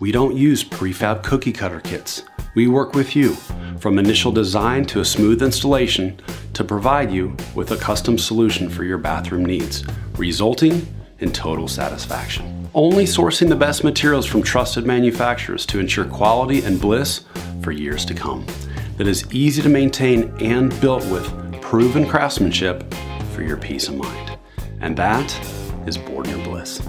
We don't use prefab cookie cutter kits. We work with you from initial design to a smooth installation to provide you with a custom solution for your bathroom needs, resulting in total satisfaction. Only sourcing the best materials from trusted manufacturers to ensure quality and bliss for years to come. That is easy to maintain and built with proven craftsmanship for your peace of mind. And that is Bordner Bliss.